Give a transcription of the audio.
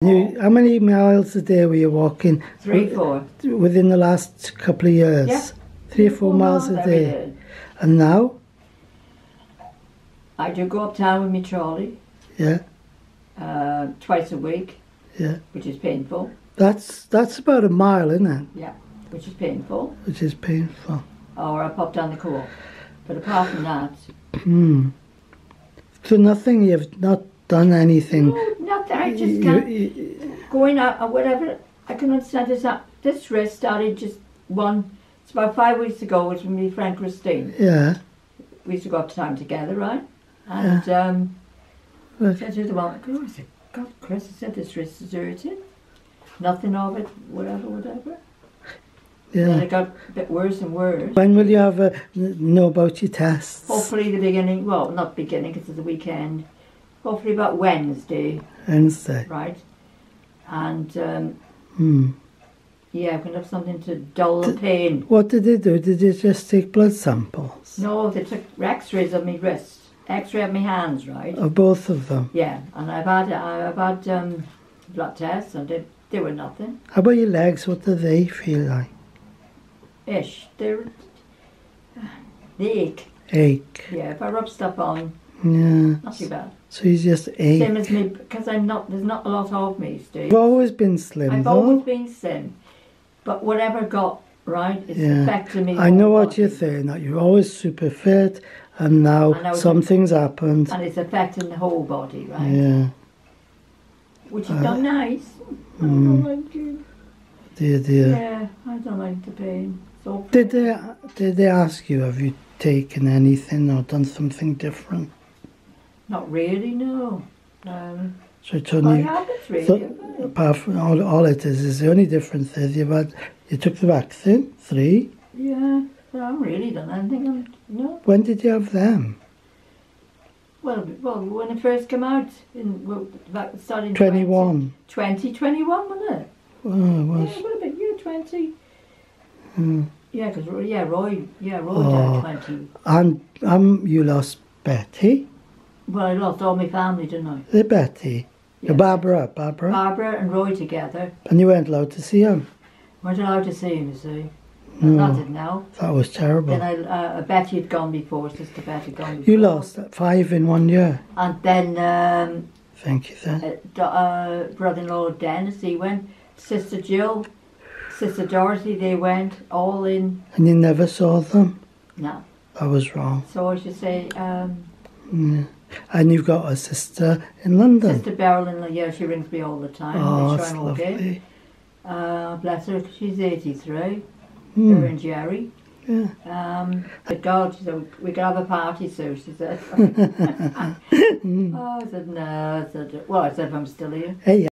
You, how many miles a day were you walking? Three, four. Within the last couple of years? Yeah. Three or four miles a every day. And now? I do go uptown with my trolley Yeah, uh, twice a week, yeah. which is painful. That's that's about a mile, isn't it? Yeah, which is painful. Which is painful. Or I pop down the co-op. But apart from that, Hmm. So nothing, you've not done anything. no, nothing. I just can't. Going out or whatever, I can understand this. uh, This race started just one. It's about five weeks ago. It was with my friend Christine. yeah. We used to go up to time together, right? And um, I said to the oh, I said, God, Chris, I said this race is deserted. Nothing of it, whatever, whatever. Yeah. it got a bit worse and worse. When will you have a, know about your tests? Hopefully the beginning, well, not beginning because it's the weekend. Hopefully about Wednesday, Wednesday. right? And um, Hmm. yeah, we can have something to dull the pain. What did they do? Did they just take blood samples? No, they took X-rays of my wrist, X-ray of my hands, right? Of both of them? Yeah, and I've had I've had um, blood tests and they they were nothing. How about your legs? What do they feel like? Ish, they're they ache. Ache. Yeah, if I rub stuff on, Yeah. not too bad. So you just ache. Same as me because I'm not. There's not a lot of me, Steve. You've always been slim, I've though. always been thin, but whatever got right is Yeah. affecting me. I know what you're saying. That you're always super fit, and now I know something's happened. and it's affecting the whole body, right? Yeah. Which is Uh, not nice. I mm. don't like it. Dear, dear. Yeah, I don't like the pain. So Did they did they ask you have you taken anything or done something different? Not really, no. Um, So it's what only really? so- apart from all, all it is is the only difference is you've had you took the vaccine three. yeah, but I haven't really done anything. I'm, no. When did you have them? Well, well, when it first came out in well, back starting Twenty one. 2021, wasn't it? Oh, it Yeah, was. it would have been yeah, 20. Hmm. Yeah, because yeah, Roy, yeah, Roy Oh. died 20. And um, you lost Betty. Well, I lost all my family, didn't I? The Betty. Yeah. Barbara, Barbara. Barbara and Roy together. and you weren't allowed to see him. Weren't allowed to see him, you see. No. Not it now. That was terrible. Then I, uh, Betty had gone before, Sister Betty had gone before. You lost five in one year. And then um, Thank you, then. uh, uh, brother-in-law Dennis, he went. Sister Jill, Sister Dorothy, they went all in. And you never saw them. No. That was wrong. So I should say, um, Yeah. And you've got a sister in London. Sister Beryl, and yeah, she rings me all the time. oh, that's sure I'm okay. lovely. Uh, bless her, she's 83. Hmm. Her and Jerry. Yeah. Um, but God, she said, we could have a party soon, she said. Hmm. oh, I said, no. I said, well, I said, if I'm still here. Hey,